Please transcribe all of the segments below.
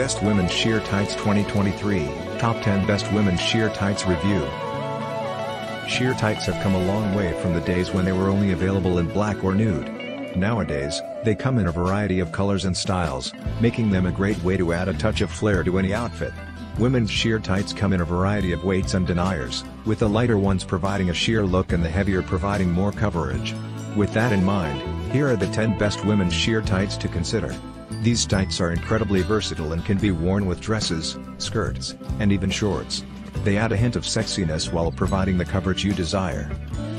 Best Women's Sheer Tights 2023, Top 10 Best Women's Sheer Tights Review. Sheer tights have come a long way from the days when they were only available in black or nude. Nowadays, they come in a variety of colors and styles, making them a great way to add a touch of flair to any outfit. Women's sheer tights come in a variety of weights and deniers, with the lighter ones providing a sheer look and the heavier providing more coverage. With that in mind, here are the 10 best women's sheer tights to consider. These tights are incredibly versatile and can be worn with dresses, skirts, and even shorts. They add a hint of sexiness while providing the coverage you desire.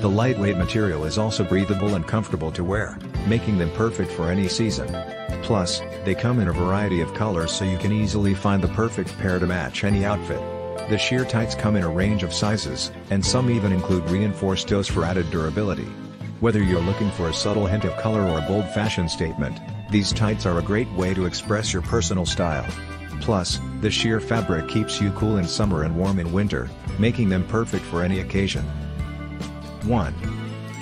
The lightweight material is also breathable and comfortable to wear, making them perfect for any season. Plus, they come in a variety of colors so you can easily find the perfect pair to match any outfit. The sheer tights come in a range of sizes, and some even include reinforced toes for added durability. Whether you're looking for a subtle hint of color or a bold fashion statement, these tights are a great way to express your personal style. Plus, the sheer fabric keeps you cool in summer and warm in winter, making them perfect for any occasion. 1.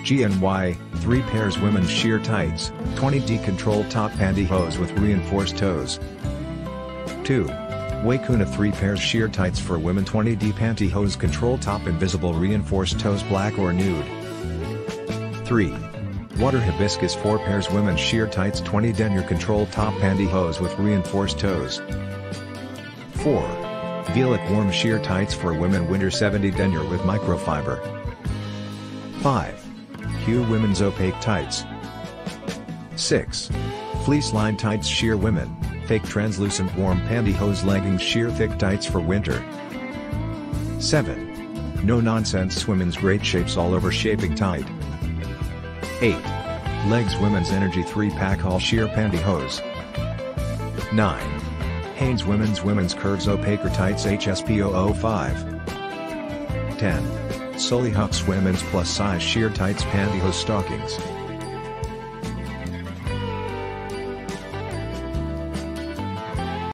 G&Y, 3 pairs women's sheer tights, 20D control top pantyhose with reinforced toes. 2. Wakuna 3 pairs sheer tights for women 20D pantyhose control top invisible reinforced toes black or nude. 3. Water Hibiscus 4 pairs women's sheer tights 20 denier control top pantyhose with reinforced toes. 4. Veluk warm sheer tights for women winter 70 denier with microfiber. 5. Hue women's opaque tights. 6. Fleece line tights sheer women, fake translucent warm pantyhose leggings sheer thick tights for winter. 7. No nonsense women's great shapes all over shaping tight. 8. L'eggs Women's Energy 3 Pack All Sheer Pantyhose. 9. Hanes Women's Women's Curves Opaque Tights HSP 005. 10. Soly Hux Women's Plus Size Sheer Tights Pantyhose Stockings.